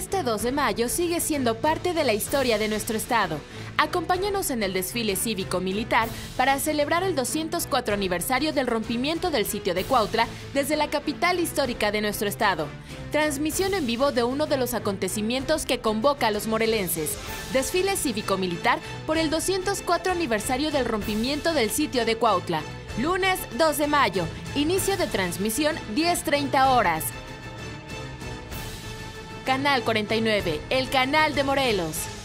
Este 2 de mayo sigue siendo parte de la historia de nuestro estado. Acompáñanos en el desfile cívico-militar para celebrar el 204 aniversario del rompimiento del sitio de Cuautla desde la capital histórica de nuestro estado. Transmisión en vivo de uno de los acontecimientos que convoca a los morelenses. Desfile cívico-militar por el 204 aniversario del rompimiento del sitio de Cuautla. Lunes 2 de mayo. Inicio de transmisión 10.30 horas. Canal 49, el canal de Morelos.